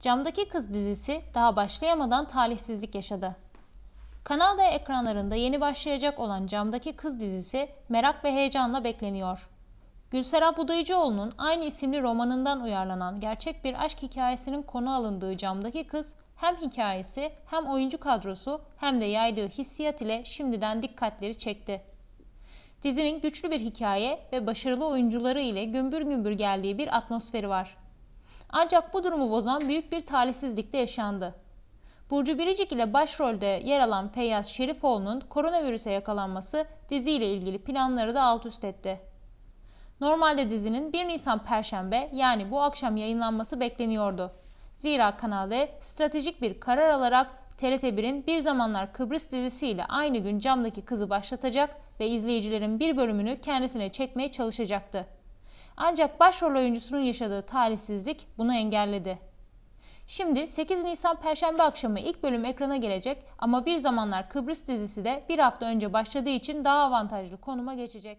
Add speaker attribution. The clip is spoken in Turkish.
Speaker 1: Camdaki Kız dizisi daha başlayamadan talihsizlik yaşadı. Kanal ekranlarında yeni başlayacak olan Camdaki Kız dizisi merak ve heyecanla bekleniyor. Gülsera Budayıcıoğlu'nun aynı isimli romanından uyarlanan gerçek bir aşk hikayesinin konu alındığı Camdaki Kız hem hikayesi hem oyuncu kadrosu hem de yaydığı hissiyat ile şimdiden dikkatleri çekti. Dizinin güçlü bir hikaye ve başarılı oyuncuları ile gümbür gümbür geldiği bir atmosferi var. Ancak bu durumu bozan büyük bir talihsizlik de yaşandı. Burcu Biricik ile başrolde yer alan Feyyaz Şerifoğlu'nun koronavirüse yakalanması diziyle ilgili planları da alt üst etti. Normalde dizinin 1 Nisan Perşembe yani bu akşam yayınlanması bekleniyordu. Zira Kanal D stratejik bir karar alarak TRT1'in Bir Zamanlar Kıbrıs dizisiyle aynı gün camdaki kızı başlatacak ve izleyicilerin bir bölümünü kendisine çekmeye çalışacaktı. Ancak başrol oyuncusunun yaşadığı talihsizlik bunu engelledi. Şimdi 8 Nisan Perşembe akşamı ilk bölüm ekrana gelecek ama Bir Zamanlar Kıbrıs dizisi de bir hafta önce başladığı için daha avantajlı konuma geçecek.